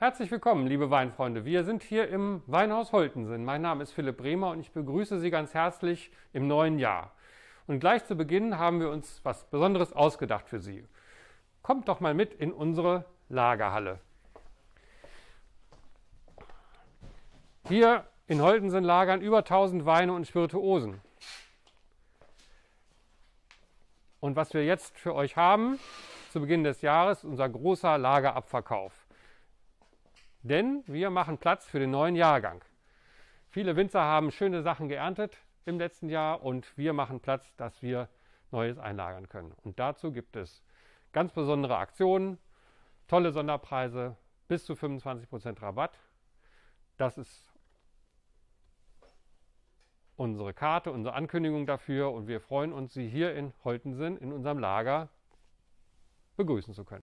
Herzlich willkommen, liebe Weinfreunde. Wir sind hier im Weinhaus Holtensen. Mein Name ist Philipp Bremer und ich begrüße Sie ganz herzlich im neuen Jahr. Und gleich zu Beginn haben wir uns was Besonderes ausgedacht für Sie. Kommt doch mal mit in unsere Lagerhalle. Hier in Holtensen lagern über 1000 Weine und Spirituosen. Und was wir jetzt für euch haben, zu Beginn des Jahres, unser großer Lagerabverkauf. Denn wir machen Platz für den neuen Jahrgang. Viele Winzer haben schöne Sachen geerntet im letzten Jahr und wir machen Platz, dass wir Neues einlagern können. Und dazu gibt es ganz besondere Aktionen, tolle Sonderpreise, bis zu 25% Rabatt. Das ist unsere Karte, unsere Ankündigung dafür und wir freuen uns, Sie hier in Holtensen in unserem Lager begrüßen zu können.